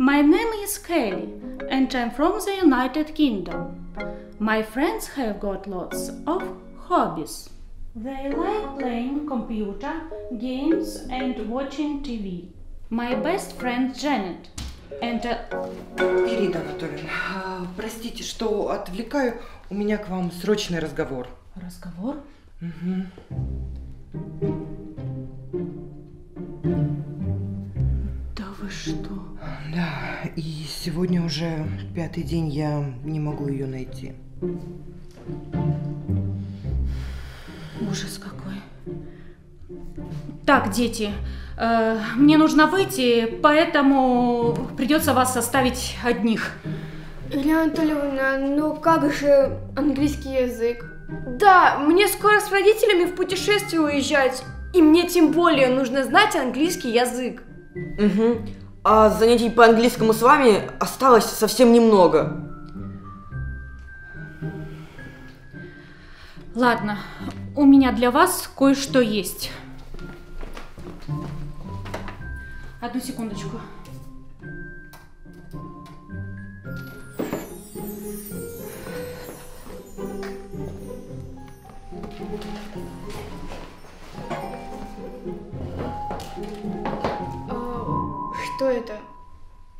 My name is Kelly, and I'm from the United Kingdom. My friends have got lots of hobbies. They like playing computer games and watching TV. My best friend Janet. And uh, Ирина Анатольевна, а, простите, что отвлекаю. У меня к вам срочный разговор. разговор? Да что? Да, и сегодня уже пятый день я не могу ее найти. Ужас какой. Так, дети, э, мне нужно выйти, поэтому придется вас оставить одних. Илья Анатольевна, ну как же английский язык? Да, мне скоро с родителями в путешествие уезжать. И мне тем более нужно знать английский язык. Угу. А занятий по английскому с вами осталось совсем немного. Ладно, у меня для вас кое-что есть. Одну секундочку. Это?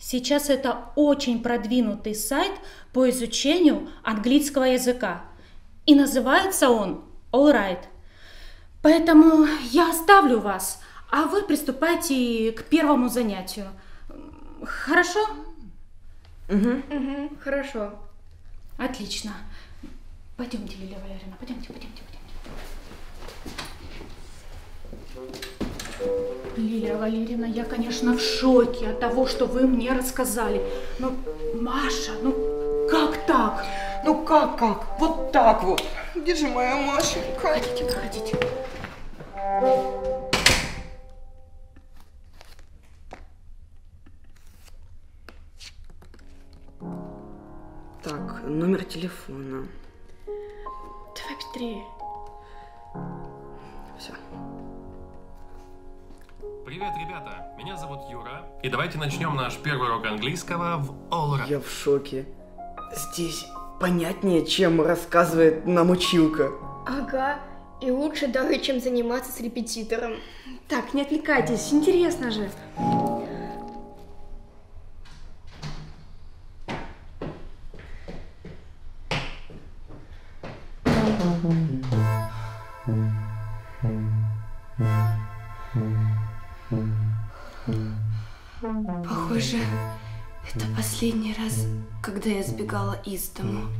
Сейчас это очень продвинутый сайт по изучению английского языка. И называется он All Right. Поэтому я оставлю вас, а вы приступайте к первому занятию. Хорошо? Угу, хорошо. Отлично. Пойдемте, Лилия Валерьевна, пойдемте, пойдемте, пойдемте. Лилия Валерьевна, я, конечно, в шоке от того, что вы мне рассказали. Но, Маша, ну как так? Ну как, как? Вот так вот. Где же моя Машенька? Проходите, проходите. Так, номер телефона. Давай быстрее. Привет, ребята! Меня зовут Юра. И давайте начнем наш первый урок английского в Right. Я в шоке. Здесь понятнее, чем рассказывает нам училка. Ага. И лучше даже, чем заниматься с репетитором. Так, не отвлекайтесь, интересно же. Похоже, это последний раз, когда я сбегала из дому.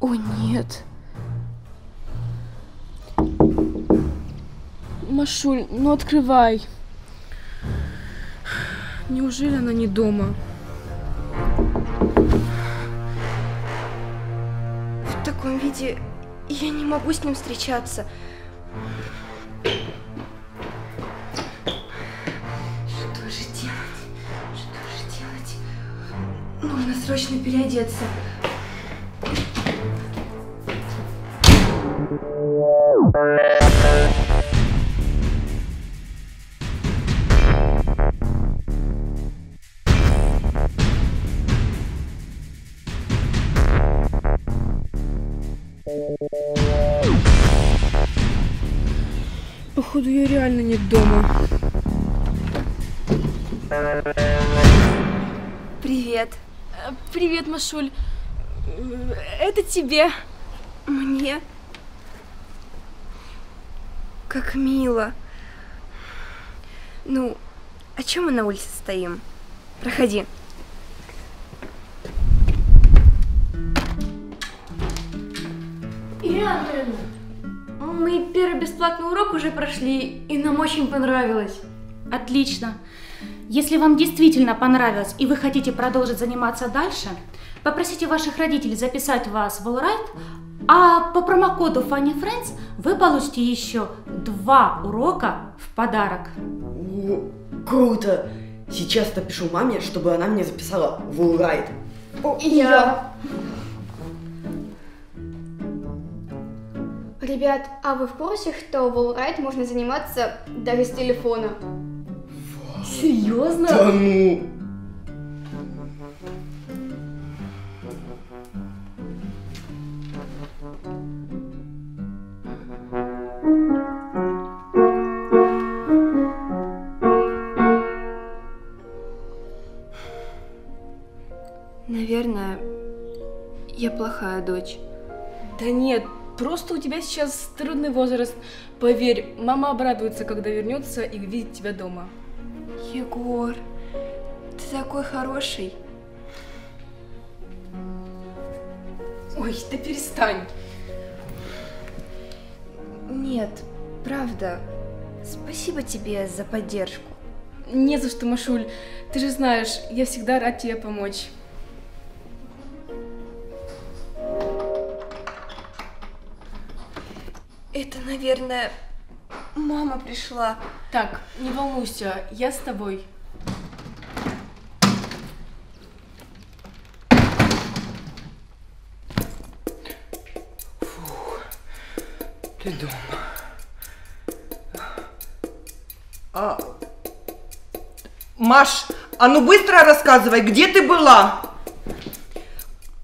О, нет. Машуль, ну открывай. Неужели она не дома? В таком виде я не могу с ним встречаться. Что же делать? Что же делать? Нужно срочно переодеться. Походу, я реально нет дома. Привет. Э, Привет, Машуль. Э, Это тебе. Мне? Как мило. Ну, о чем мы на улице стоим? Проходи. правильно. Мы первый бесплатный урок уже прошли, и нам очень понравилось. Отлично. Если вам действительно понравилось и вы хотите продолжить заниматься дальше, попросите ваших родителей записать вас в Allright, а по промокоду Funny Friends вы получите еще два урока в подарок. О, круто! Сейчас напишу маме, чтобы она меня записала в Улрайд. И я. Ребят, а вы в курсе, что в Allright можно заниматься даже с телефона? Серьезно? Да ну! Наверное, я плохая дочь. Да нет, просто у тебя сейчас трудный возраст. Поверь, мама обрадуется, когда вернется и увидит тебя дома. Егор, ты такой хороший. Ой, да перестань. Нет, правда. Спасибо тебе за поддержку. Не за что, Машуль. Ты же знаешь, я всегда рад тебе помочь. Это, наверное, мама пришла. Так, не волнуйся, я с тобой. Ты дома. А... Маш, а ну быстро рассказывай, где ты была?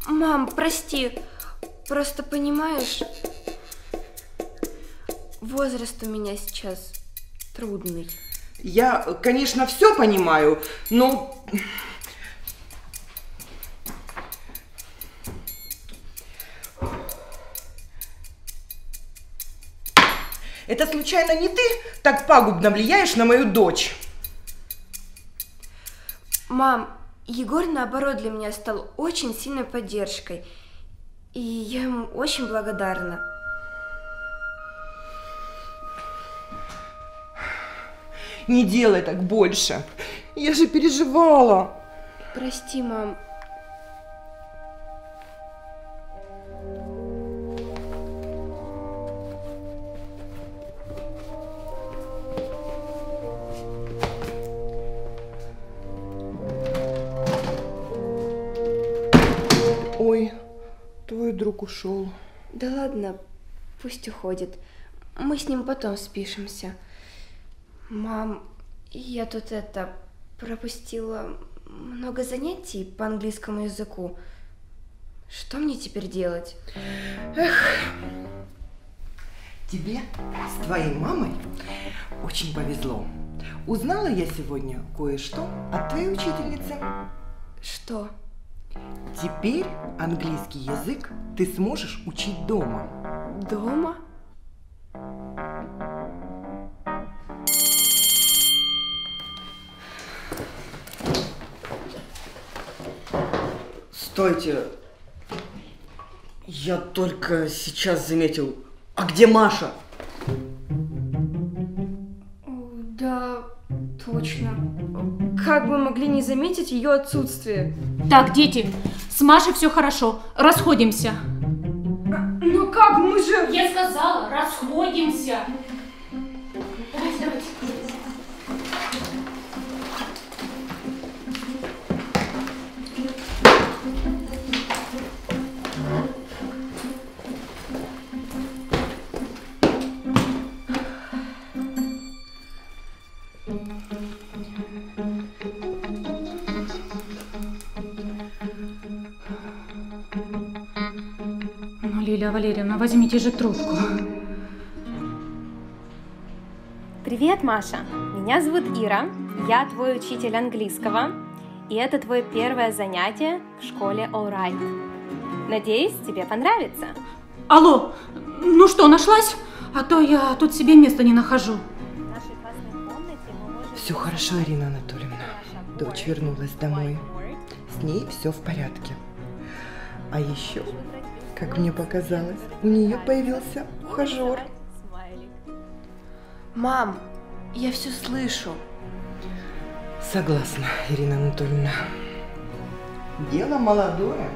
Мам, прости. Просто понимаешь, возраст у меня сейчас трудный. Я, конечно, все понимаю, но... Это случайно не ты так пагубно влияешь на мою дочь? Мам, Егор, наоборот, для меня стал очень сильной поддержкой. И я ему очень благодарна. Не делай так больше. Я же переживала. Прости, мам. Ой, твой друг ушел. Да ладно, пусть уходит. Мы с ним потом спишемся. Мам, я тут это пропустила много занятий по английскому языку. Что мне теперь делать? Тебе с твоей мамой очень повезло. Узнала я сегодня кое-что от твоей учительницы. Что? Теперь английский язык ты сможешь учить дома. Дома? Стойте. Я только сейчас заметил. А где Маша? Да, точно. Как вы могли не заметить ее отсутствие? Так, дети, с Машей все хорошо, расходимся. Ну как, мы же... Я сказала, расходимся. Лилия Валерьевна, возьмите же трубку. Привет, Маша. Меня зовут Ира. Я твой учитель английского. И это твое первое занятие в школе All Right. Надеюсь, тебе понравится. Алло, ну что, нашлась? А то я тут себе места не нахожу. В нашей классной комнате мы можем... Все хорошо, Ирина Анатольевна. Дочь вернулась домой. С ней все в порядке. А еще Как мне показалось, у нее появился ухажер. Мам, я все слышу. Согласна, Ирина Анатольевна. Дело молодое.